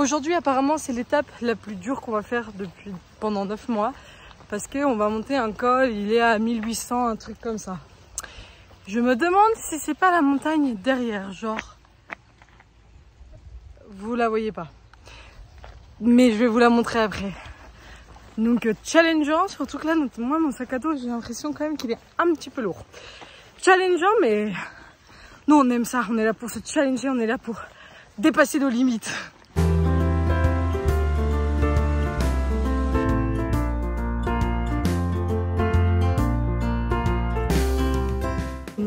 Aujourd'hui, apparemment, c'est l'étape la plus dure qu'on va faire depuis pendant 9 mois. Parce qu'on va monter un col, il est à 1800, un truc comme ça. Je me demande si c'est pas la montagne derrière, genre. Vous la voyez pas. Mais je vais vous la montrer après. Donc challengeant, surtout que là, moi, mon sac à dos, j'ai l'impression quand même qu'il est un petit peu lourd. Challengeant, mais nous, on aime ça. On est là pour se challenger, on est là pour dépasser nos limites.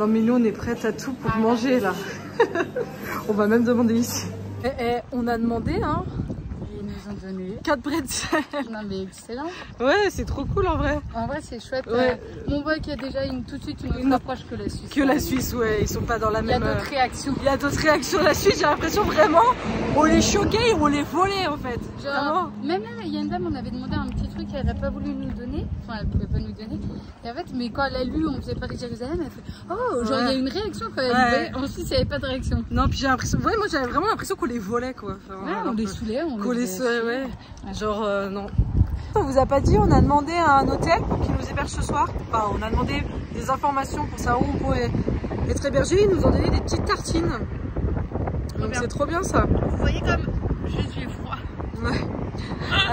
Non mais nous on est prête à tout pour manger là. on va même demander ici. Et, et on a demandé hein, Ils nous ont donné. 4 bretzels. Non mais excellent. Ouais c'est trop cool en vrai. En vrai c'est chouette. Ouais. Euh, on voit qu'il y a déjà une, tout de suite une autre Une- approche que la Suisse. Que la Suisse ouais ils sont pas dans la Il y a même... euh, d'autres réactions. Il y a d'autres réactions. La Suisse j'ai l'impression vraiment on les choquait et on les volait en fait. Vraiment. Genre, même là, il y a une dame, on avait demandé un petit truc qu'elle n'a pas voulu nous donner. Enfin, elle pouvait pas nous donner. Et en fait, mais quand elle a lu, on faisait Paris-Jérusalem, elle fait Oh, genre, il y a une réaction quand elle Ouais. Ensuite, il n'y avait pas de réaction. Non puis j'ai l'impression... Ouais moi j'avais vraiment l'impression qu'on les volait quoi. Enfin, Ouais, on les saoulait, on Qu'on les faisait- ouais, ouais. Genre euh, non. On vous a pas dit, on a demandé à un hôtel pour qu'il nous héberge ce soir. Enfin, on a demandé des informations pour savoir où on pourrait être hébergé. Ils nous ont donné des petites tartines. Donc c'est trop bien ça. Vous voyez comme je suis froid. Ouais.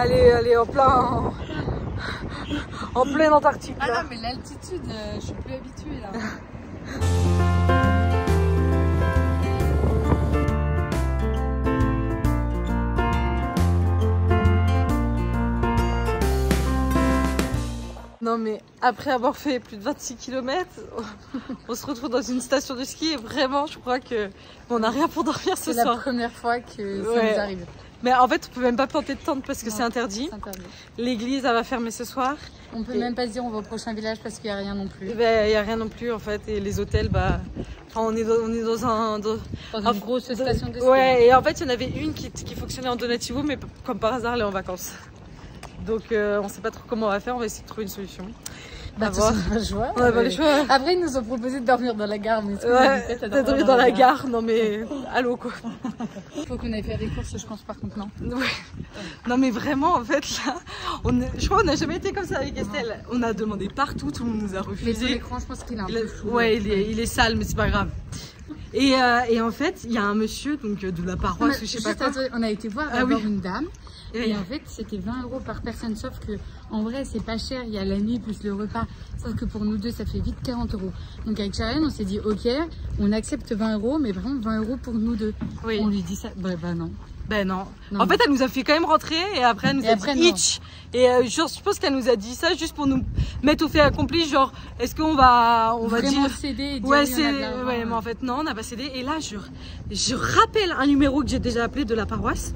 Allez, allez, en plein. En, pleine Antarctique. Ah là. non, mais l'altitude, euh, je suis plus habituée là. Non mais après avoir fait plus de 26 km, on se retrouve dans une station de ski et vraiment je crois que on n'a rien pour dormir ce C'est la soir. première fois que ça Ouais. nous arrive. Mais en fait on peut même pas planter de tente parce que c'est interdit. L'église elle va fermer ce soir. On peut Et- même pas se dire on va au prochain village parce qu'il n'y a rien non plus. Il n'y a rien non plus en fait et les hôtels bah enfin, on est dans, on est dans un dans- Dans une grosse station de ski. ouais et en fait il y en avait une qui, qui fonctionnait en donativo mais comme par hasard elle est en vacances. Donc euh, on sait pas trop comment on va faire, on va essayer de trouver une solution. Bah, on a le choix. On n'a pas le Mais- choix. Après, ils nous ont proposé de dormir dans la gare, mais a Ouais, d'être dormir dans la gare, non mais allô quoi. Il faut qu'on aille faire des courses, je pense, par contre, non? Ouais. Non mais vraiment en fait là, on est- je crois qu'on n'a jamais été comme ça avec Estelle. On a demandé partout, tout le monde nous a Mais refusé. l'écran, je pense qu'il est un Il est- peu ouais, il est, il est sale, mais c'est pas grave. Et, euh, et en fait, il y a un monsieur donc euh, de la a, paroisse, je sais pas quoi. on a été voir Ah oui. une dame. Et- en fait, c'était 20 euros par personne. Sauf que, en vrai, c'est pas cher. Il y a la nuit plus le repas. Sauf que pour nous deux, ça fait vite 40 euros. Donc avec Sharon, on s'est dit, ok, on accepte 20 euros, mais vraiment 20 euros pour nous deux. Oui. On lui dit ça. Bah, bah non. Ben non. Non. En fait, elle nous a fait quand même rentrer et après elle nous Et a après, dit itch. Et euh, genre, je pense qu'elle nous a dit ça juste pour nous mettre au fait accompli. Genre, est-ce qu'on va, on va Vraiment dire. céder et dire Ouais, c'est. Ouais, mais en fait, non, on n'a pas cédé. Et là, je, je rappelle un numéro que j'ai déjà appelé de la paroisse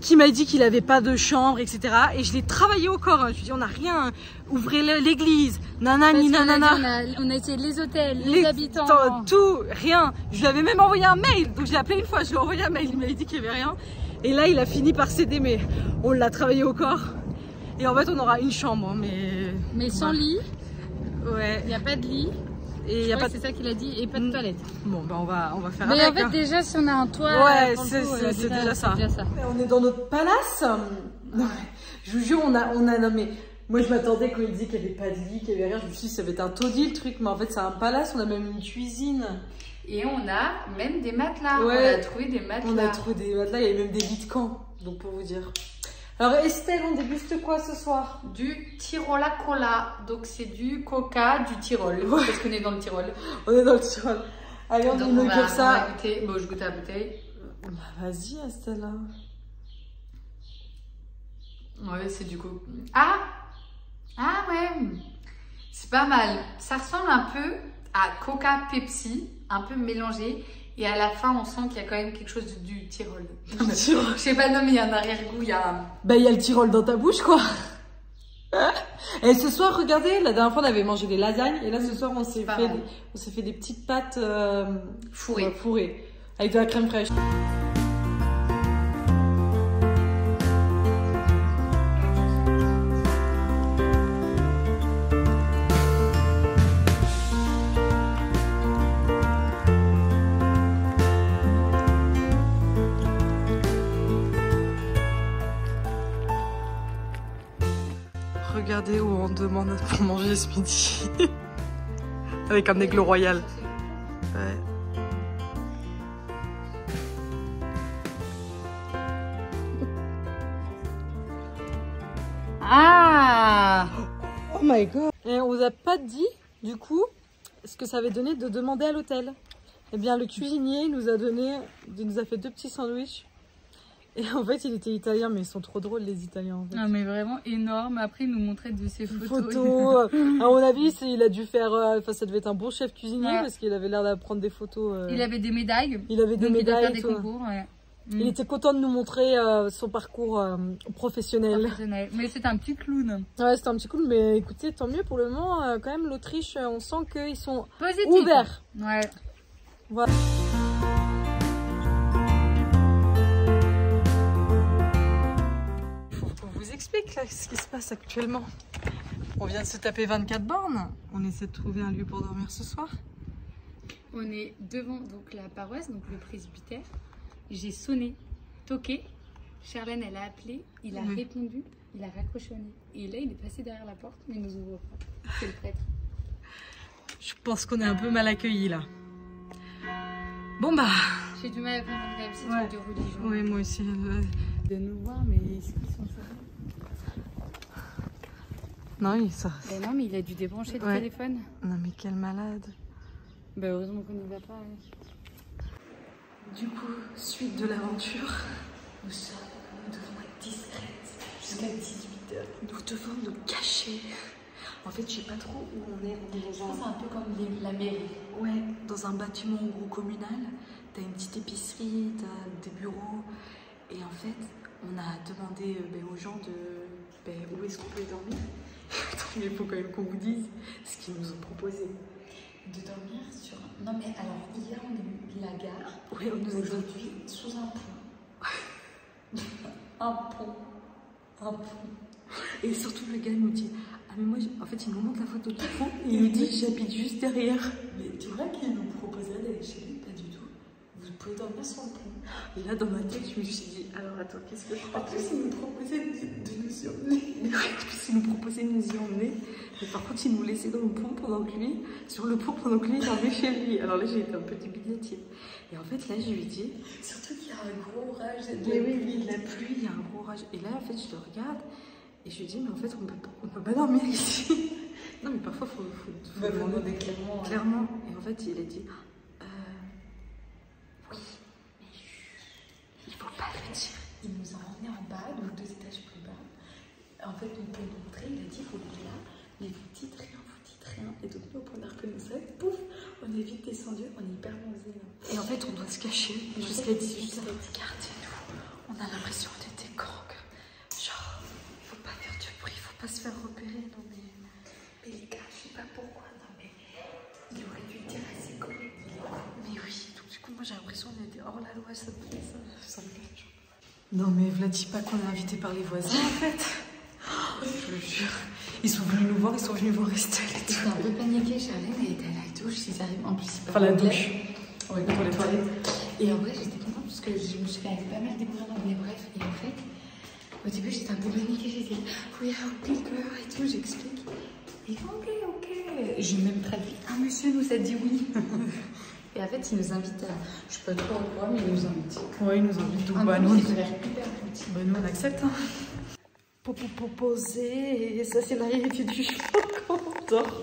qui m'a dit qu'il avait pas de chambre, etc. Et je l'ai travaillé au corps. hein. Je lui ai dit, on n'a rien. Ouvrez l'église. Nanani, qu'on a dit, nanana. on, a, on a essayé les hôtels, les, Les- habitants. Tant- Tout, rien. Je lui avais même envoyé un mail. Donc je l'ai appelé une fois, je lui ai envoyé un mail. Il m'avait dit qu'il n'y avait rien. Et là, il a fini par céder, mais on l'a travaillé au corps. Et en fait, on aura une chambre, mais. Mais sans Ouais. lit, Ouais. il n'y a pas de lit. Et il Je y a crois pas que de. c'est ça qu'il a dit, et pas de Mm. toilette. Bon, ben on va, on va faire Mais avec. en fait, hein. déjà, si on a un toit, Ouais, euh, c'est- euh, déjà ça. c'est déjà ça. On est dans notre palace. Non, je vous jure, on a, on a, non mais, moi je m'attendais quand il disait qu'il n'y avait pas de lit, qu'il n'y avait rien. Je me suis dit, ça va être un taudis le truc, mais en fait, c'est un palace. On a même une cuisine. Et on a même des matelas. Ouais. On a trouvé des matelas. On a trouvé des matelas, il y avait même des lits de camp, donc pour vous dire. Alors Estelle, on déguste quoi ce soir? Du Tirola Cola. Donc c'est du coca du Tyrol. Ouais. Parce qu'on est dans le Tyrol. On est dans le Tyrol. Allez, on Donc on va, on ça. va goûter. Bon, je goûte à la bouteille. Bah, Vas-y Estelle. hein. Ouais, c'est du coup. Ah Ah ouais C'est pas mal. Ça ressemble un peu à Coca Pepsi, un peu mélangé. Et à la fin, on sent qu'il y a quand même quelque chose du Tyrol. Le Tyrol. Je sais pas, non, mais il y a un arrière-goût, il y a un... Bah il y a le Tyrol dans ta bouche quoi. Et ce soir, regardez, la dernière fois on avait mangé des lasagnes et là ce soir on s'est fait, des, on s'est fait des petites pâtes euh, Fourré. ouais, fourrées avec de la crème fraîche. Ce midi. Avec un aigle royal. Ouais. Ah Oh my god Et on vous a pas dit, du coup, ce que ça avait donné de demander à l'hôtel. Eh bien, le cuisinier nous a donné, il nous a fait deux petits sandwichs. Et en fait, il était italien, mais ils sont trop drôles, les Italiens. En fait. Non mais vraiment énorme. Après il nous montrait de ses photos. Photos. à mon avis, c'est- il a dû faire. euh, Enfin, ça devait être un bon chef cuisinier Ouais. parce qu'il avait l'air d'apprendre des photos. euh, Il avait des médailles. il avait des il médailles. des concours. Ouais. Il Mm. était content de nous montrer euh, son parcours euh, professionnel. Professionnel. Mais c'est un petit clown. Ouais, c'était un petit coup, mais écoutez, tant mieux pour le moment. quand même, l'Autriche, on sent qu'ils sont Positif. ouverts. Ouais. Voilà. Faut qu'on vous explique là, ce qui se passe actuellement. On vient de se taper 24 bornes. On essaie de trouver un lieu pour dormir ce soir. On est devant donc la paroisse, donc le presbytère. J'ai sonné, toqué. Charlène, elle a appelé, il a Oui. répondu, il a raccroché au nez. Et là, il est passé derrière la porte, mais il nous ouvre pas. C'est le prêtre. Je pense qu'on est un peu mal accueillis là. Bon bah, J'ai du mal à comprendre ces Ouais. de religion. oui moi aussi. euh, De nous voir, mais est-ce qu'ils sont sérieux Non, il ça. Ben non, mais il a dû débrancher le Ouais. téléphone. Non mais quel malade. Ben heureusement qu'on n'y va pas. hein. Du coup, suite de l'aventure, nous sommes, nous devons être discrètes jusqu'à 18h. Nous devons nous cacher. En fait, je sais pas trop où on est. On est dans un, un peu comme les- la mairie. ouais, dans un bâtiment en gros communal. T'as une petite épicerie, t'as des bureaux. Et en fait, on a demandé euh, ben, aux gens de ben, où est-ce qu'on peut dormir. Mais il faut quand même qu'on vous dise ce qu'ils nous ont proposé. De dormir sur. Non, mais alors, hier, on eu la gare. Ouais, on nous a Aujourd'hui, sous un pont. un pont. Un pont. Et surtout, le gars nous dit Ah, mais moi, en fait, il nous montre la photo du fond et il nous dit J'habite juste derrière. Mais tu vois qu'il nous proposerait d'aller chez lui Pas du tout. Vous pouvez dormir sur le pont. Et là, dans ma tête, je me suis dit Alors, attends, qu'est-ce que je En plus, il nous proposait de, de nous y emmener. En plus, il nous proposait de nous y emmener. Mais par contre, il nous laissait dans le pont pendant que lui, sur le pont pendant que lui, il dormait chez lui. Alors là, j'ai été un peu dubitative. Et en fait, là, je lui ai dit Surtout qu'il y a un gros orage. Mais oui, il y a de la pluie, il y a un gros orage. Et là, en fait, je le regarde et je lui dis Mais en fait, on peut, pas- on peut pas dormir ici. non, mais parfois, il faut, faut, faut Bah, vous demander. clairement. hein. Clairement. Et en fait, il a dit euh, Oui, mais chut, il nous a emmenés en bas, donc deux étages plus bas. En fait, nous pour nous montrer, il a dit faut aller là, mais vous dites rien, vous dites rien. Et donc nous, au point d'arc-en-ciel, pouf, on est vite descendu, on est hyper bronzé là. Et en fait, on doit se cacher jusqu'à 18 Jusqu'à Regardez-nous, on a l'impression d'être des gangs. Genre, faut pas faire du bruit, faut pas se faire repérer. Non, mais. Mais les gars, je sais pas pourquoi, non mais il aurait dû le dire à ses collègues. il est con. Mais oui, donc du coup, moi j'ai l'impression qu'on était hors la loi, ça, ça, ça me gâche. Vlad, dis pas qu'on est invité par les voisins en fait. Je le jure. Ils sont venus nous voir, ils sont venus voir Estelle et tout. J'étais un peu paniquée, Charlène, elle était à la douche, ils arrivent en plus. Enfin, la douche. Ouais, Pour les toilettes. Et en vrai, j'étais contente parce que je me suis fait pas mal découvrir l'anglais, bref. Et en fait, au début, j'étais un peu paniquée, j'étais oui, how big girl et tout, j'explique. Et ok, ok. J'ai même traduit. Un monsieur nous a dit oui. et en fait, il nous invite à. Je sais pas trop quoi, mais il nous invite. Ouais, ils nous invitent tout. Un Bah, nous, bah, nous, on accepte. Hein. Poser, et ça, c'est l'arrivée du chemin quand on dort.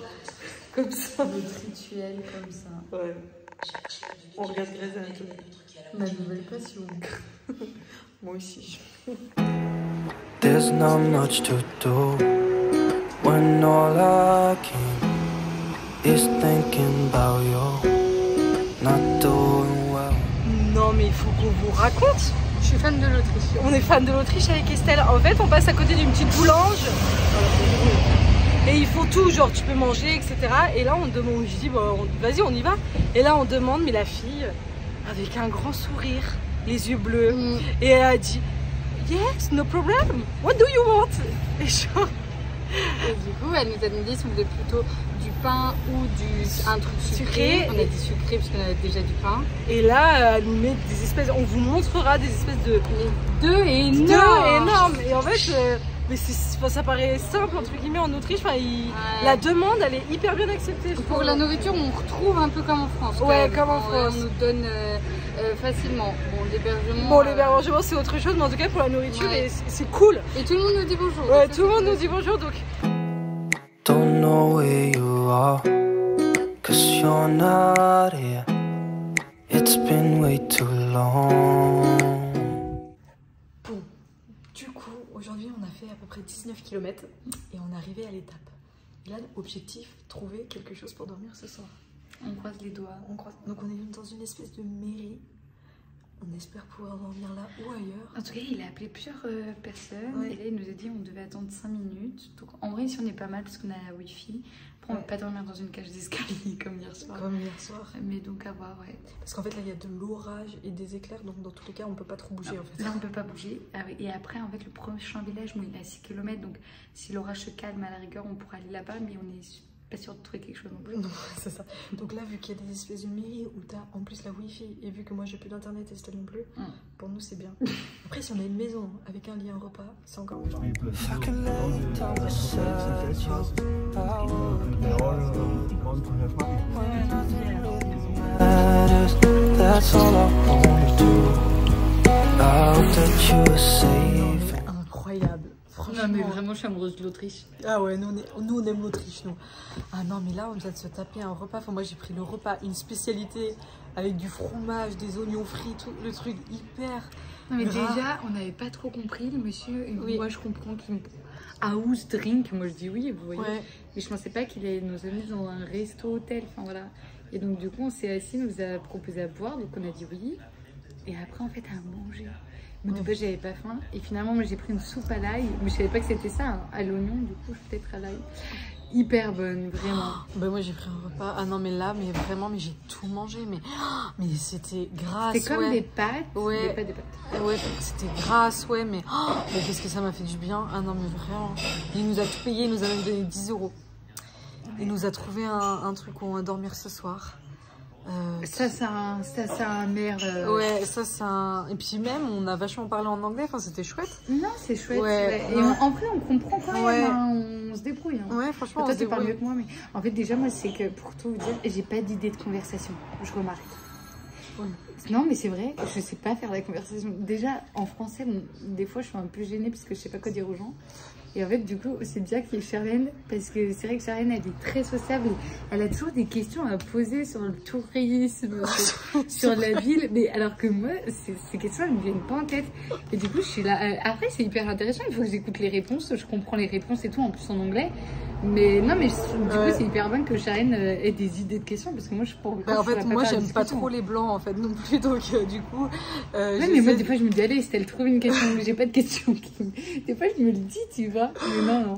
Comme ça. Notre rituel comme ça. Ouais. On regarde Grey's Anatomy. Ma nouvelle passion. Moi aussi. There's not much to do when all I can is thinking about you not doing well. Non, mais il faut qu'on vous raconte. Je suis fan de l'Autriche. On est fan de l'Autriche avec Estelle. En fait, on passe à côté d'une petite boulange. Et ils font tout, genre tu peux manger, etc. Et là, on demande, je dis, bah, vas-y, on y va. Et là, on demande, mais la fille, avec un grand sourire, les yeux bleus, Mm. et elle a dit, yes, no problem. What do you want? Et genre, Et du coup, elle nous a demandé si on voulait plutôt pain ou du, un truc sucré. Sucré. On a dit sucré parce qu'on avait déjà du pain. et là, elle nous met des espèces, on vous montrera des espèces de deux énormes. deux énormes. Et en fait, euh, mais ça paraît simple entre guillemets en Autriche. Enfin, il- Ouais. la demande, elle est hyper bien acceptée. Pour la nourriture, on retrouve un peu comme en France. Ouais, même. comme en France. On nous donne euh, euh, facilement. Bon, l'hébergement. Bon, euh, l'hébergement c'est autre chose, mais en tout cas pour la nourriture, Ouais. c'est cool. Et tout le monde nous dit bonjour. Ouais, tout le monde nous dit bonjour donc. Don't know where you are, cause you're not here. It's been way too long. Bon, du coup, aujourd'hui on a fait à peu près 19 km et on est arrivé à l'étape. Et là, objectif, trouver quelque chose pour dormir ce soir. On croise les doigts. On croise- Donc on est dans une espèce de mairie. On espère pouvoir dormir là ou ailleurs. En tout cas, il a appelé plusieurs euh, personnes Ouais. et là, il nous a dit on devait attendre 5 minutes. Donc, en vrai, si on est pas mal parce qu'on a la Wi-Fi, on Ouais. va pas dormir dans une cage d'escalier comme hier soir. Comme hier soir. Mais donc, à voir, ouais. Parce qu'en fait là il y a de l'orage et des éclairs, donc dans tous les cas on peut pas trop bouger en fait. Là, on peut pas bouger. Ah Et après, en fait, le prochain village, bon, il est à 6 km. Donc, si l'orage se calme à la rigueur, on pourra aller là-bas. Mais on est pas sûr de trouver quelque chose non plus. Non, c'est ça. Donc là, vu qu'il y a des espèces de mairies où t'as en plus la wifi et vu que moi j'ai plus d'internet et Stella non plus, Mm. pour nous c'est bien. Après, si on a une maison avec un lit, un repas, c'est encore mieux. That's all I wanna do. I hope that you safe. Franchement. Non, mais vraiment, je suis amoureuse de l'Autriche. Ah ouais, nous on, est- nous, on aime l'Autriche, nous. Ah non, mais là, on vient de se taper un repas. Enfin, moi, j'ai pris le repas, une spécialité avec du fromage, des oignons frits, tout le truc hyper. Non, mais Grave. déjà, on n'avait pas trop compris. Le monsieur, Oui. moi, je comprends qu'il me. House drink, moi je dis oui, vous voyez. Ouais. Mais je pensais pas qu'il allait nous amener dans un resto hôtel, enfin voilà. Et donc du coup on s'est assis, nous a proposé à boire, donc on a dit oui. Et après en fait à manger. Mais de base j'avais pas faim. Et finalement moi j'ai pris une soupe à l'ail, mais je savais pas que c'était ça, hein, à l'oignon, du coup peut-être à l'ail. Hyper bonne, vraiment. Bah, moi, j'ai pris un repas. Ah non, mais là, mais vraiment, mais j'ai tout mangé. Mais, mais c'était grâce. C'est comme ouais. des pâtes, Ouais. des pâtes, des pâtes. Ouais, c'était grasse, ouais, mais, oh, mais qu'est-ce que ça m'a fait du bien. Ah non, mais vraiment. Il nous a tout payé, il nous a même donné 10 euros. Il nous a trouvé un, un truc où on va dormir ce soir. Euh, Ça, c'est un, ça, c'est un euh, Ouais, ça c'est un. Et puis même, on a vachement parlé en anglais, enfin c'était chouette. Non, c'est chouette. Ouais, ouais. Et on- en vrai, on comprend quand même, Ouais. hein, on se débrouille. hein. Ouais, franchement, on Toi, tu parles mieux que moi, mais en fait, déjà, moi, c'est que pour tout vous dire, j'ai pas d'idée de conversation. Je remarque. Non, mais c'est vrai, je sais pas faire la conversation. Déjà, en français, bon, des fois, je suis un peu gênée parce que je sais pas quoi dire aux gens. Et en fait, du coup, c'est bien qu'il y ait Charlène, parce que c'est vrai que Charlène, elle est très sociable. Elle a toujours des questions à poser sur le tourisme, sur, sur la ville. Mais alors que moi, ces, questions, elles me viennent pas en tête. Et du coup, je suis là. euh, Après, c'est hyper intéressant. Il faut que j'écoute les réponses. Je comprends les réponses et tout, en plus en anglais. Mais non, mais je- du Ouais. coup, c'est hyper bien que Charlène euh, ait des idées de questions, parce que moi, je pourrais Bah, en fait, moi j'aime pas trop les blancs en fait non plus, donc euh, du coup. Euh, Ouais, mais moi, des fois, je me dis, allez, Estelle, trouve une question. Mais j'ai pas de question. Des fois, je me le dis, tu vois. Mais non, non.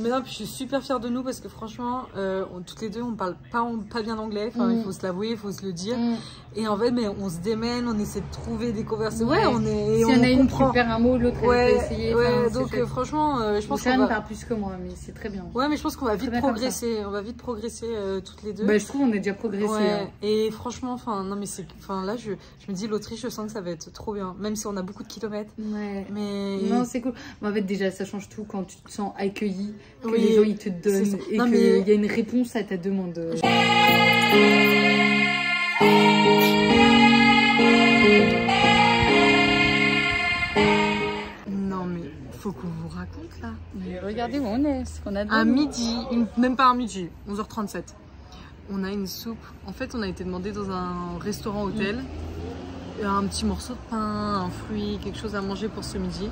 Mais non, puis je suis super fière de nous parce que franchement, euh, on- toutes les deux, on parle pas, on- pas bien anglais. Enfin, Mm. il faut se l'avouer, il faut se le dire. Mm. Et en fait, mais on se démène, on essaie de trouver des conversations. Ouais. On est. y on en a une qui comprend. perd un mot, l'autre, Ouais, peut essayer. ouais, Enfin, c'est donc euh, franchement, euh, je pense qu'on Charlène va. parle plus que moi, mais c'est très bien. Ouais, mais je pense qu'on va vite progresser. On va vite progresser toutes les deux. Bah, je trouve qu'on a déjà progressé. Ouais, hein. et franchement, enfin, non, mais c'est, enfin, là, je, je me dis, l'Autriche, je sens que ça va être trop bien, même si on a beaucoup de kilomètres. Ouais. Mais Non, c'est cool. Mais en fait, déjà, ça change tout quand tu te sens accueilli, que Oui, les gens ils te donnent et Non, qu'il mais- y a une réponse à ta demande. non, mais faut qu'on vous raconte là. Mais regardez où on est, ce qu'on a À midi, une- même pas à midi, 11h37. On a une soupe. En fait, on a été demandé dans un restaurant hôtel un petit morceau de pain, un fruit, quelque chose à manger pour ce midi.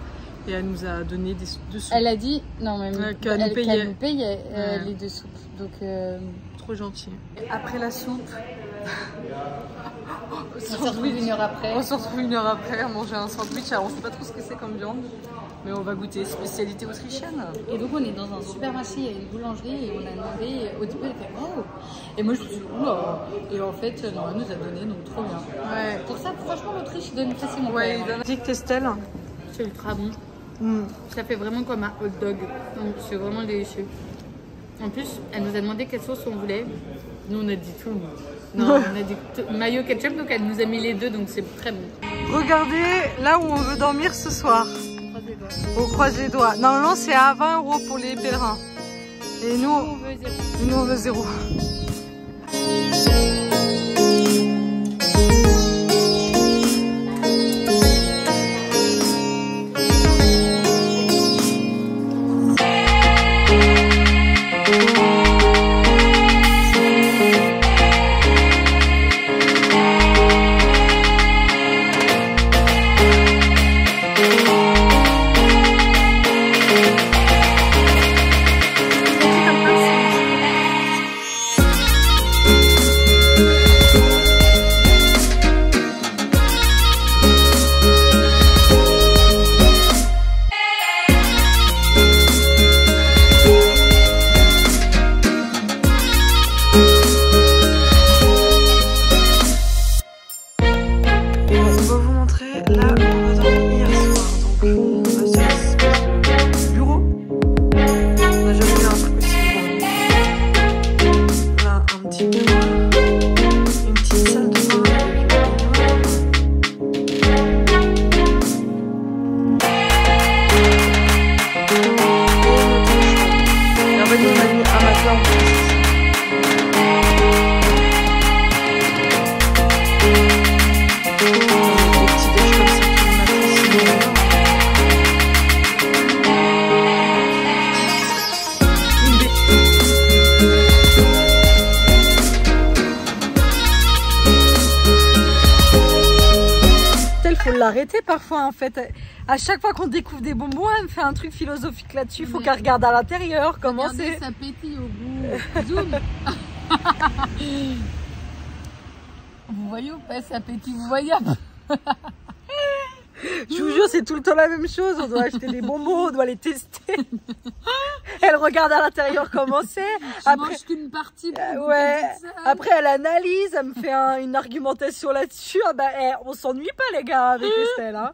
Et elle nous a donné des, deux soupes. Elle a dit, non, mais Ouais, qu'elle nous payait. nous payait, euh, Ouais. les deux soupes. Donc, euh, Trop gentil. Après la soupe, on s'est retrouvés une heure après. on se retrouve une heure après à manger un sandwich. Alors, on sait pas trop ce que c'est comme viande, mais on va goûter. Spécialité autrichienne. Et donc on est dans un supermarché, il y a une boulangerie et on a demandé, au début elle fait oh Et moi je me suis dit oula Et en fait non, elle nous a donné donc trop bien. Ouais. Pour ça franchement l'Autriche donne facilement Ouais, même, hein. Dick Estelle. C'est ultra bon. Mm. Ça fait vraiment comme un hot dog. Donc c'est vraiment délicieux. En plus elle nous a demandé quelle sauce on voulait. Nous on a dit tout. Non, on a dit mayo ketchup donc elle nous a mis les deux donc c'est très bon. Regardez là où on veut dormir ce soir. On croise les doigts. Normalement, c'est à 20 euros pour les pèlerins. Et nous, On veut zéro. et nous on veut zéro. L'arrêter parfois en fait. À chaque fois qu'on découvre des bonbons, elle me fait un truc philosophique là-dessus. Faut Mais- qu'elle regarde à l'intérieur comment c'est. ça pétille au bout. Zoom. vous voyez ou pas, ça pétille Vous voyez Je vous jure, c'est tout le temps la même chose. On doit acheter des bonbons, on doit les tester. Elle regarde à l'intérieur comment c'est. Je Après, mange qu'une partie pour Euh, ouais. après, elle analyse, elle me fait un- une argumentation là-dessus. Ah bah, eh, on s'ennuie pas, les gars, avec Estelle. Hein.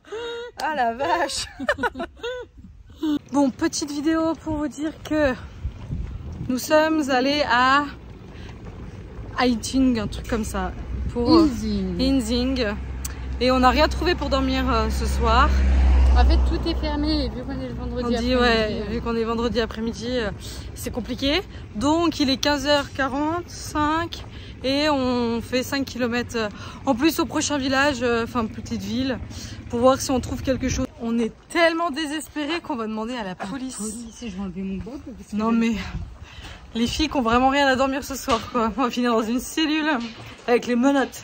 Ah la vache. bon, petite vidéo pour vous dire que nous sommes allés à Haiting, un truc comme ça, pour. Inzing. Et on n'a rien trouvé pour dormir euh, ce soir. En fait, tout est fermé et vu qu'on est le On vendredi dit, après-midi, ouais, vu qu'on est vendredi après-midi, euh, c'est compliqué. Donc, il est 15h45 et on fait 5 km en plus au prochain village, euh, enfin, petite ville, pour voir si on trouve quelque chose. On est tellement désespérés qu'on va demander à la Ah, police. police, je vais enlever mon bob. parce que Non, je- mais les filles qui ont vraiment rien à dormir ce soir, quoi. On va finir dans une cellule avec les menottes.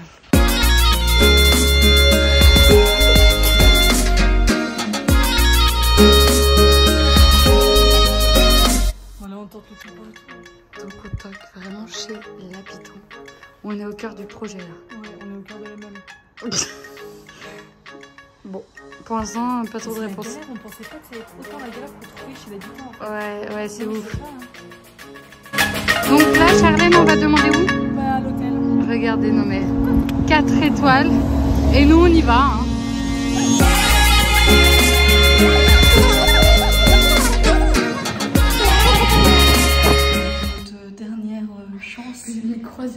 Tente le tout partout. Donc au toc, vraiment chez l'habitant. On est au cœur du projet là. Ouais, on est au cœur de la même. Bon, pour l'instant, pas trop de réponses. On pensait pas que ça allait être autant la galère pour trouver chez l'habitant. Ouais, ouais, c'est ouf. hein. Donc là, Charlène, on va demander où? Bah, à l'hôtel. Regardez nos mères. 4 étoiles. Et nous, on y va. hein.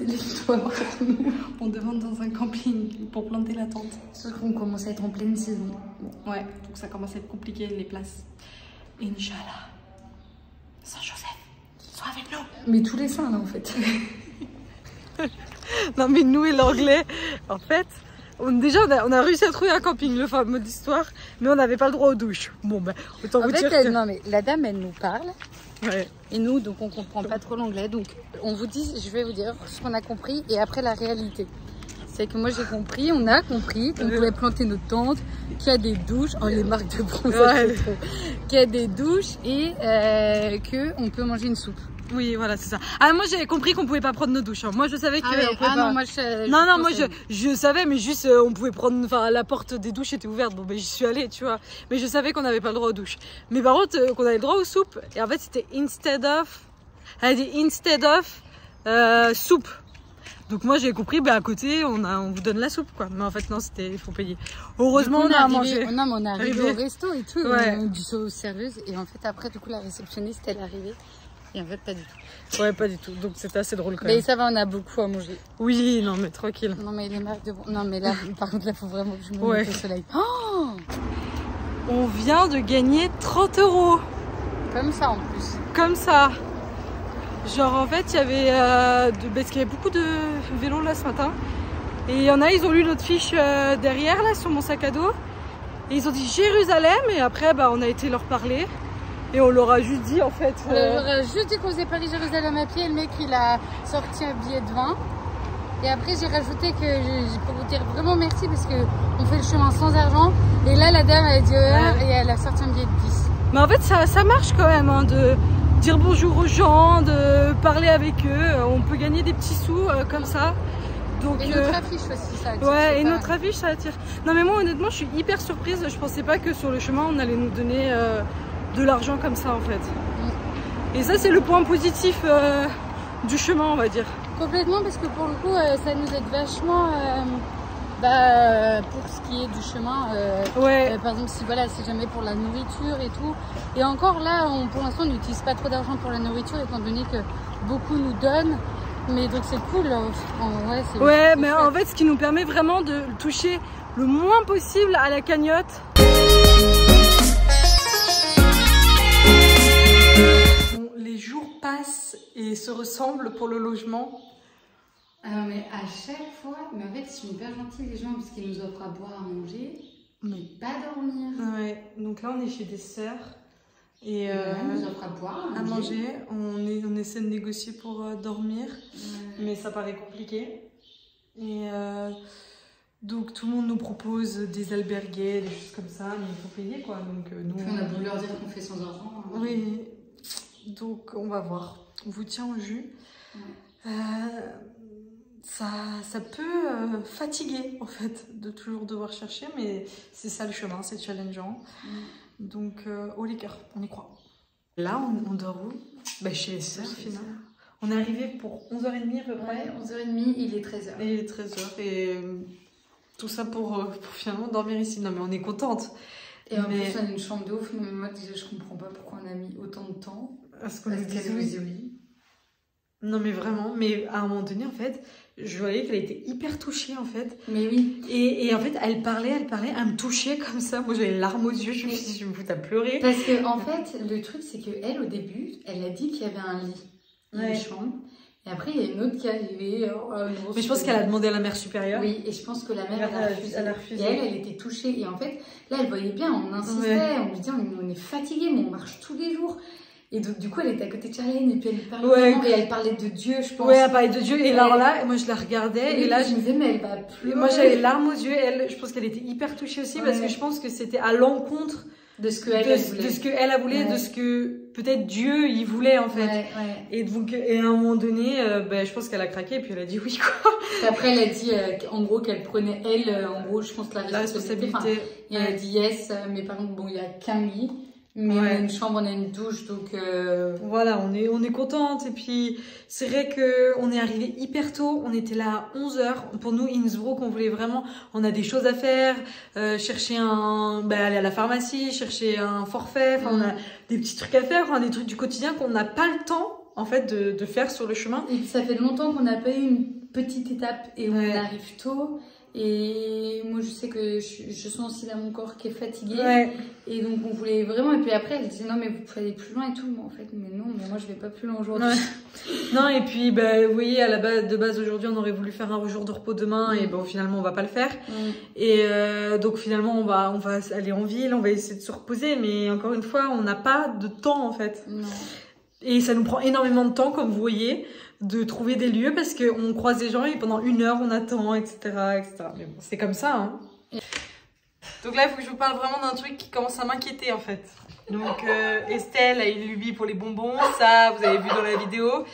Croiser les doigts. on demande dans un camping pour planter la tente. Sauf qu'on commence à être en pleine saison. Ouais, donc ça commence à être compliqué les places. Inch'Allah. Saint-Joseph, sois avec nous. Mais tous les seins là en fait. Non mais nous et l'anglais, en fait, on, déjà on a, on a réussi à trouver un camping, le fameux d'histoire, mais on n'avait pas le droit aux douches. Bon ben, autant En vous fait, dire elle- que... non mais la dame elle nous parle Ouais. et nous donc on comprend pas trop l'anglais donc on vous dit, je vais vous dire ce qu'on a compris et après la réalité. C'est que moi j'ai compris, on a compris qu'on pouvait planter notre tente, qu'il y a des douches, oh les marques de bronzage, Ouais. qu'il y a des douches et euh, que on peut manger une soupe. Oui, voilà, c'est ça. Ah, moi j'avais compris qu'on pouvait pas prendre nos douches. hein. Moi je savais que... Ah, ouais, on pouvait ah pas- non moi je, Non, moi je, je savais, mais juste euh, on pouvait prendre. Enfin, la porte des douches était ouverte, bon, ben j'y suis allée, tu vois. Mais je savais qu'on n'avait pas le droit aux douches. Mais par contre, euh, qu'on avait le droit aux soupes. Et en fait, c'était instead of. Elle a dit instead of euh, soupe. Donc moi j'ai compris, ben à côté on, a, on vous donne la soupe quoi. Mais en fait non, c'était il faut payer. Heureusement Du on a à manger. Non, mais on est arrivé Arrivé. au resto et tout. Ouais. On a dit ça aux serveuses. Et en fait, après, du coup, la réceptionniste, elle est arrivée. Et en fait, pas du tout. Ouais, pas du tout. Donc c'était assez drôle quand Mais même. ça va, on a beaucoup à manger. Oui, non mais tranquille. Non, mais les marques de. Non, mais là, par contre, là, faut vraiment que je me Ouais. mette au soleil. Oh on vient de gagner 30 euros. Comme ça en plus. Comme ça. Genre en fait, il y avait euh, de- parce qu'il y avait beaucoup de vélos là ce matin. Et il y en a, ils ont lu notre fiche euh, derrière là sur mon sac à dos. Et ils ont dit Jérusalem et après bah, on a été leur parler. Et on leur a juste dit en fait. On euh, leur a juste dit qu'on faisait Paris-Jérusalem à pied. Le mec, il a sorti un billet de 20. Et après, j'ai rajouté que je- pour vous dire vraiment merci parce que on fait le chemin sans argent. Et là, la dame, elle a dit euh, Ouais. et elle a sorti un billet de 10. Mais en fait, ça, ça marche quand même hein, de dire bonjour aux gens, de parler avec eux. Euh, On peut gagner des petits sous euh, comme ça. Donc, Et euh, notre affiche aussi, ça. attire, Ouais, et pas- notre affiche, ça attire. Non, mais moi, honnêtement, je suis hyper surprise. Je pensais pas que sur le chemin, on allait nous donner euh, de l'argent comme ça, en fait. Et ça, c'est le point positif euh, du chemin, on va dire. Complètement, parce que pour le coup, euh, ça nous aide vachement euh, bah, pour ce qui est du chemin. Ouais. par exemple, si voilà, c'est jamais pour la nourriture et tout. Et encore là, on, pour l'instant, on n'utilise pas trop d'argent pour la nourriture, étant donné que beaucoup nous donnent. Mais donc c'est cool. en- ouais, mais chouette. en fait, ce qui nous permet vraiment de toucher le moins possible à la cagnotte. Passent et se ressemblent pour le logement. Alors, mais à chaque fois, mais en fait, ils sont hyper gentils les gens parce qu'ils nous offrent à boire, à manger, mais pas dormir. Ouais, donc là, on est chez des sœurs. Et euh, nous offrent à boire, à manger, on, est, on essaie de négocier pour euh, dormir. Ouais. mais ça paraît compliqué. Et euh, donc tout le monde nous propose des albergués, des choses comme ça, mais il faut payer quoi. Donc euh, nous, on a beau leur dire qu'on fait sans argent. hein. oui, donc on va voir. On vous tient au jus. Ouais. Euh, ça, ça peut euh, fatiguer en fait de toujours devoir chercher, mais c'est ça le chemin, c'est challengeant. Donc euh, au cœurs, on y croit. Là, on, on dort où? Bah, Chez les sœurs finalement. On est arrivé pour 11h30 à peu près. Ouais, 11h30, il est 13h. Et il est 13h et euh, tout ça pour, pour finalement dormir ici. Non mais on est contente. Et en Mais- plus, on a une chambre de ouf. Non, mais moi, déjà, je comprends pas pourquoi on a mis autant de temps. Parce qu'on qu'elle est désolé. jolie. Non mais vraiment, mais à un moment donné en fait, je voyais qu'elle était hyper touchée en fait. Mais oui, Et, et en fait, elle parlait, elle parlait, elle me touchait comme ça. Moi j'avais les larmes aux yeux, je me suis dit, je me fous à pleurer. parce que en fait, le truc, c'est que elle, au début, elle a dit qu'il y avait un lit, Ouais. une chambre. Et après, il y a une autre qui est arrivée. euh, Mais je pense qu'elle a demandé à la mère supérieure. Oui, et je pense que la mère, elle a refusé. Elle a refusé. Et elle, elle était touchée. Et en fait, là, elle voyait bien, on insistait, Ouais. on lui disait, on est fatigué, mais on marche tous les jours. Et donc, du coup, elle était à côté de Charlène, et puis elle parlait Ouais. et elle parlait de Dieu, je pense. Ouais, elle parlait de Dieu. Et alors là, moi je la regardais et là, je me disais, mais elle va plus. Et moi j'avais les larmes aux yeux, elle, je pense qu'elle était hyper touchée aussi parce que je pense que c'était à l'encontre de ce que de, elle, elle ce- voulait. de ce que elle a voulu, Ouais. de ce que peut-être Dieu il voulait en fait. Ouais, ouais. Et donc et à un moment donné, euh, ben, je pense qu'elle a craqué et puis elle a dit oui quoi. Et après, elle a dit, euh, en gros, qu'elle prenait, elle, euh, en gros, je pense, la La responsabilité. Enfin, responsabilité. et elle a dit yes, mais par contre, bon, il y a qu'un Mais on a une chambre, on a une douche, donc. euh, Voilà, on est on est contente et puis c'est vrai que on est arrivé hyper tôt, on était là à 11h. Pour nous Innsbruck, on voulait vraiment on a des choses à faire, euh, chercher un ben, aller à la pharmacie, chercher un forfait, enfin on a des petits trucs à faire, enfin, des trucs du quotidien qu'on n'a pas le temps en fait de, de faire sur le chemin. Et ça fait longtemps qu'on n'a pas eu une petite étape et Ouais. on arrive tôt. Et moi, je sais que je, je sens aussi dans mon corps qui est fatigué. Ouais. Et donc, on voulait vraiment. Et puis après, elle disait non, mais vous pouvez aller plus loin et tout. Mais en fait, mais non, mais moi, je vais pas plus loin aujourd'hui. Ouais. Non, et puis, ben, vous voyez, à la base, de base, aujourd'hui, on aurait voulu faire un jour de repos demain, et Mm. bon, finalement, on va pas le faire. Mm. Et euh, donc, finalement, on va, on va aller en ville, on va essayer de se reposer, mais encore une fois, on n'a pas de temps, en fait. Non. Et ça nous prend énormément de temps, comme vous voyez, de trouver des lieux, parce qu'on croise des gens, et pendant une heure, on attend, etc., etc. Mais bon, c'est comme ça, hein. Donc là, il faut que je vous parle vraiment d'un truc qui commence à m'inquiéter, en fait. Donc, euh, Estelle a une lubie pour les bonbons, ça, vous avez vu dans la vidéo.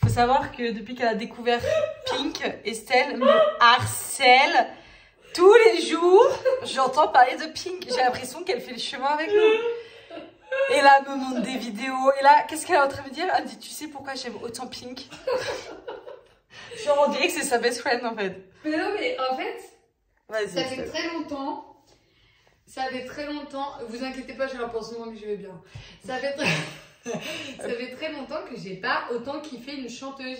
Il faut savoir que depuis qu'elle a découvert Pink, Estelle me harcèle tous les jours. J'entends parler de Pink. J'ai l'impression qu'elle fait le chemin avec nous. Et là, elle me montre des vidéos. Et là, qu'est-ce qu'elle est en train de me dire? Elle me dit, tu sais pourquoi j'aime autant Pink? Genre, on dirait que c'est sa best friend, en fait. Mais non, mais en fait, ça fait très longtemps. Ça fait très longtemps. Vous inquiétez pas, j'ai un pansement que je vais bien. Ça fait très, ça fait très longtemps que j'ai pas autant kiffé une chanteuse.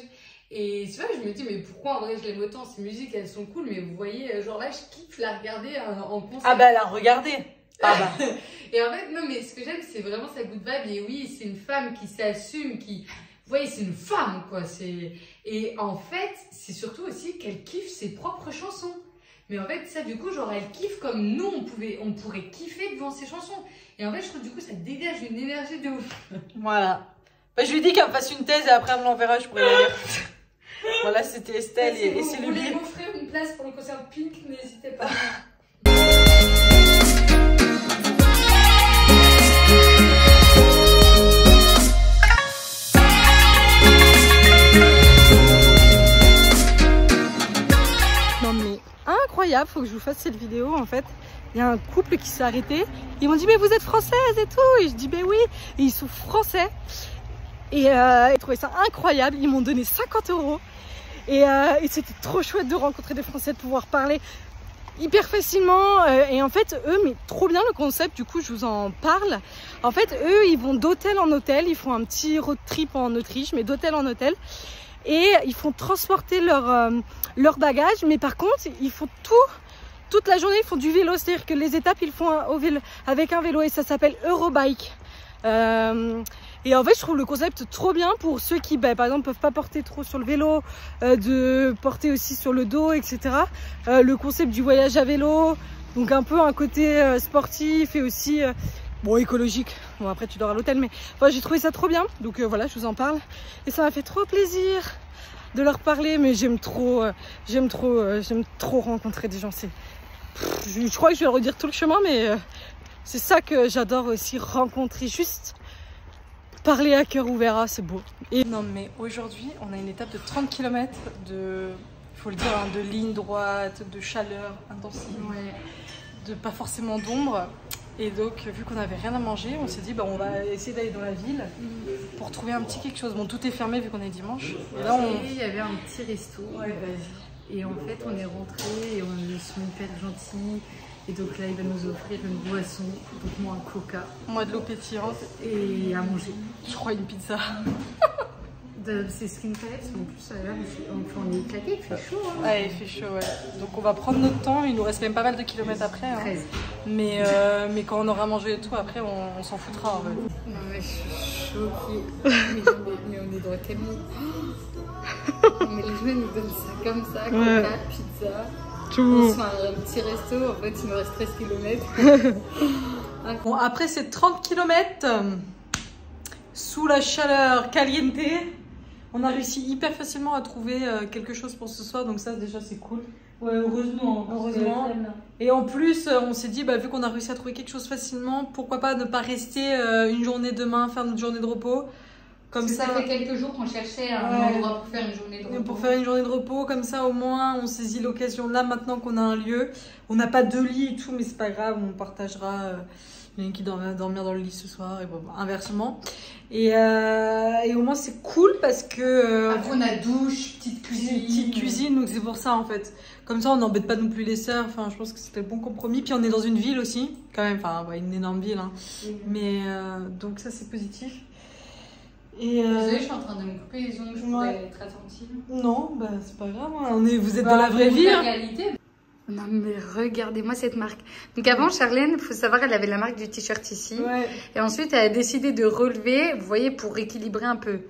Et tu vois, je me dis, mais pourquoi en vrai je l'aime autant? Ces musiques, elles sont cool, mais vous voyez, euh, genre là, je kiffe la regarder euh, en concert. Ah bah, elle a regardé. Ah bah. Et en fait, non, mais ce que j'aime, c'est vraiment sa good vibe. Et oui, c'est une femme qui s'assume, qui. Vous voyez, c'est une femme, quoi. C'est... Et en fait, c'est surtout aussi qu'elle kiffe ses propres chansons. Mais en fait, ça, du coup, genre, elle kiffe comme nous, on, pouvait, on pourrait kiffer devant ses chansons. Et en fait, je trouve, du coup, ça dégage une énergie de ouf. Voilà. Bah, je lui dis qu'elle me fasse une thèse et après elle me l'enverra, je pourrais la lire. voilà, c'était Estelle et, et si c'est vous le voulez m'offrir une place pour le concert Pink, n'hésitez pas. Incroyable, faut que je vous fasse cette vidéo en fait. Il y a un couple qui s'est arrêté. Ils m'ont dit mais vous êtes française et tout. Et je dis ben oui. Ils sont français. Et euh, ils trouvaient ça incroyable. Ils m'ont donné 50 euros. Et, euh, et c'était trop chouette de rencontrer des Français, de pouvoir parler hyper facilement. Euh, et en fait, eux, mais trop bien le concept. Du coup, je vous en parle. En fait, eux, ils vont d'hôtel en hôtel. Ils font un petit road trip en Autriche, mais d'hôtel en hôtel. Et ils font transporter leur, euh, leur bagage. Mais par contre, ils font tout toute la journée, ils font du vélo, c'est-à-dire que les étapes, ils font au vélo, avec un vélo et ça s'appelle Eurobike. Euh, et en fait, je trouve le concept trop bien pour ceux qui, bah, par exemple, peuvent pas porter trop sur le vélo, euh, de porter aussi sur le dos, etc. Le concept du voyage à vélo, donc un peu un côté sportif et aussi bon écologique. Bon après, tu dors à l'hôtel, mais enfin, j'ai trouvé ça trop bien. Donc euh, voilà, je vous en parle et ça m'a fait trop plaisir de leur parler. Mais j'aime trop, euh, j'aime trop, euh, j'aime trop rencontrer des gens. C'est je, je crois que je vais le redire tout le chemin, mais c'est ça que j'adore aussi rencontrer, juste parler à cœur ouvert, ah, c'est beau. Et non, mais aujourd'hui, on a une étape de 30 km de, faut le dire, hein, de ligne droite, de chaleur intensive, de pas forcément d'ombre. Et donc, vu qu'on n'avait rien à manger, on s'est dit, bah, on va essayer d'aller dans la ville pour trouver un petit quelque chose. Bon, tout est fermé vu qu'on est dimanche. Et là, on. Il y avait un petit resto. Ouais, Et en fait, on est rentré et on ils sont hyper gentils. Et donc là, il va nous offrir une boisson, donc moi un coca Moi, de l'eau pétillante, et à manger. je crois une pizza. C'est ce qu'il me fallait, parce qu'en plus, là, on est éclaté, il fait chaud. Hein. Ouais, il fait chaud, ouais. Donc on va prendre notre temps, il nous reste même pas mal de kilomètres après. hein. 13. Mais, euh, mais quand on aura mangé et tout, après on, on s'en foutra en fait. Non, mais je suis choquée. mais, on est dans quel monde? Mais les gens nous donnent ça comme ça, coca, Ouais. pizza. On Tout. se fait un petit resto, en fait, il nous reste 13 km. Bon, après ces 30 km, sous la chaleur caliente, on a réussi hyper facilement à trouver euh, quelque chose pour ce soir, donc ça déjà c'est cool. Ouais, heureusement, heureusement. Et en plus, euh, on s'est dit, bah, vu qu'on a réussi à trouver quelque chose facilement, pourquoi pas ne pas rester euh, une journée demain, faire notre journée de repos? Comme ça, ça fait quelques jours qu'on cherchait un Ouais. endroit pour faire une journée de repos. Pour faire une journée de repos, comme ça au moins on saisit l'occasion là maintenant qu'on a un lieu. On n'a pas de lit et tout, mais c'est pas grave, on partagera. euh, Il y en a qui va dormir dans le lit ce soir et bon, inversement. Et, euh, et au moins c'est cool parce que. euh, Après, on a douche, petite cuisine. Petite cuisine, donc c'est pour ça en fait. Comme ça, on n'embête pas non plus les sœurs. Enfin, je pense que c'était le bon compromis. Puis on est dans une ville aussi, quand même. Enfin, ouais, une énorme ville. hein. Mais euh, donc ça, c'est positif. Et euh, Désolée, je suis en train de me couper les ongles, je Ouais. être attentive. non, bah c'est pas grave. hein. On est, vous êtes Bah, dans la vraie vie. hein. Non mais regardez-moi cette marque. Donc avant Charlène, faut savoir, elle avait la marque du t-shirt ici. Ouais. Et ensuite, elle a décidé de relever, vous voyez, pour équilibrer un peu.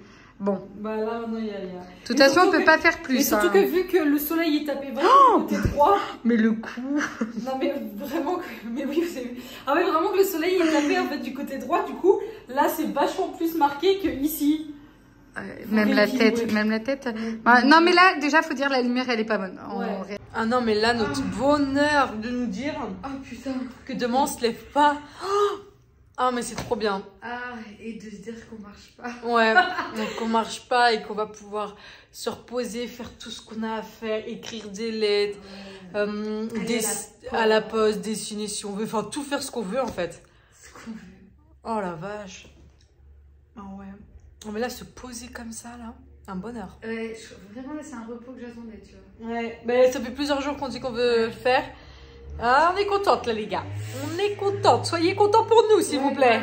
Bon, Bah là, maintenant, il y a. il y a- de toute Et façon, on surtout peut que- pas faire Et plus. surtout hein. que vu que le soleil il tapait vraiment côté droit, Mais le coup. non mais vraiment que, mais oui vous avez vu, ah ouais vraiment que le soleil il tapait en fait du côté droit, du coup là c'est vachement plus marqué que ici. Ouais, même la tête, même la tête. Ouais, non mais là, déjà, faut dire la lumière, elle est pas bonne. En Ouais. ré- Ah non mais là notre bonheur de nous dire Oh putain. que demain on se lève pas. Ah mais c'est trop bien. Ah, et de se dire qu'on marche pas. Ouais, donc on marche pas et qu'on va pouvoir se reposer, faire tout ce qu'on a à faire, écrire des lettres, euh, des- à la à la poste, dessiner si on veut, enfin tout faire ce qu'on veut en fait. Ce qu'on veut. Oh la vache. Ah ouais. Oh, mais là, se poser comme ça, là, un bonheur. Ouais, je- vraiment, là, c'est un repos que j'attendais, tu vois. Ouais, mais ça fait plusieurs jours qu'on dit qu'on veut le faire. Ah, on est contente, là, les gars. On est contente. Soyez contents pour nous, s'il vous plaît. Ouais,